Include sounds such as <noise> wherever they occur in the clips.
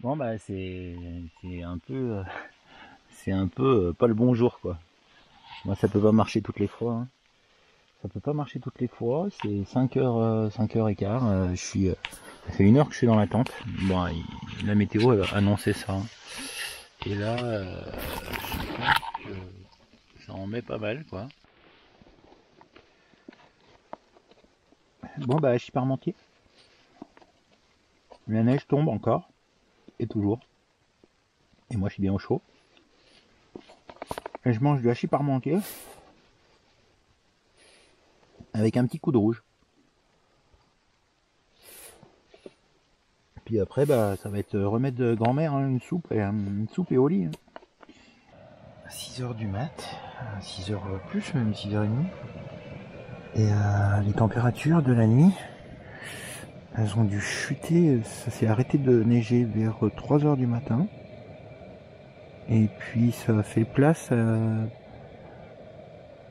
Bon bah c'est un peu euh, <laughs> c'est un peu euh, pas le bon jour quoi. Moi ça peut pas marcher toutes les fois. hein. Ça peut pas marcher toutes les fois. C'est 5h 5h15. je suis euh, ça fait une heure que je suis dans la tente. Bon la météo elle a annoncé ça. hein. Et là euh, je pense que ça en met pas mal quoi. Bon bah je suis parmentier. La neige tombe encore et toujours. Et moi je suis bien au chaud. Et je mange du hachis parmentier avec un petit coup de rouge. Puis après bah ça va être remède de grand-mère, hein, une soupe et une soupe et au lit. 6h du mat, 6h plus, même 6h30. Et euh, les températures de la nuit, elles ont dû chuter, ça s'est arrêté de neiger vers 3h du matin. Et puis ça a fait place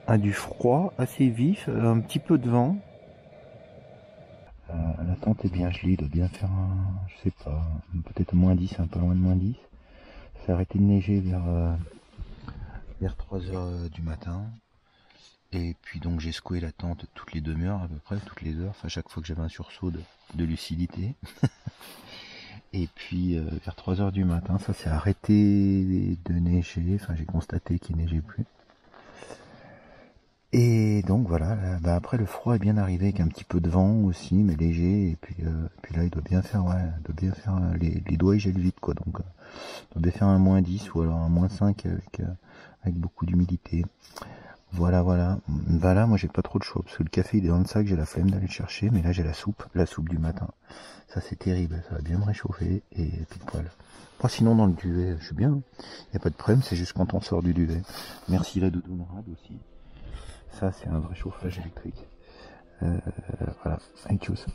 à, du froid assez vif, un petit peu de vent. Euh, la tente est bien gelée, doit bien faire un, je sais pas, peut-être moins 10, un peu loin de moins 10. Ça s'est arrêté de neiger vers, euh, vers 3h du matin. Et puis donc j'ai secoué la tente toutes les demi-heures à peu près, toutes les heures, enfin chaque fois que j'avais un sursaut de, lucidité. <laughs> Et puis euh, vers 3 heures du matin, ça s'est arrêté de neiger, enfin j'ai constaté qu'il neigeait plus. Et donc voilà, là, bah, après le froid est bien arrivé avec un petit peu de vent aussi, mais léger, et puis, euh, là il doit bien faire, ouais, il doit bien faire, euh, les, doigts ils gèlent vite quoi, donc il doit bien faire un moins 10 ou alors un moins 5 avec, euh, avec beaucoup d'humidité. Voilà, voilà. Voilà, moi j'ai pas trop de choix parce que le café il est dans le sac, j'ai la flemme d'aller le chercher, mais là j'ai la soupe, la soupe du matin. Ça c'est terrible, ça va bien me réchauffer et puis poil. Moi sinon dans le duvet, je suis bien. Il n'y a pas de problème, c'est juste quand on sort du duvet. Merci la doudounade aussi. Ça c'est un vrai chauffage électrique. Euh, voilà, avec tous.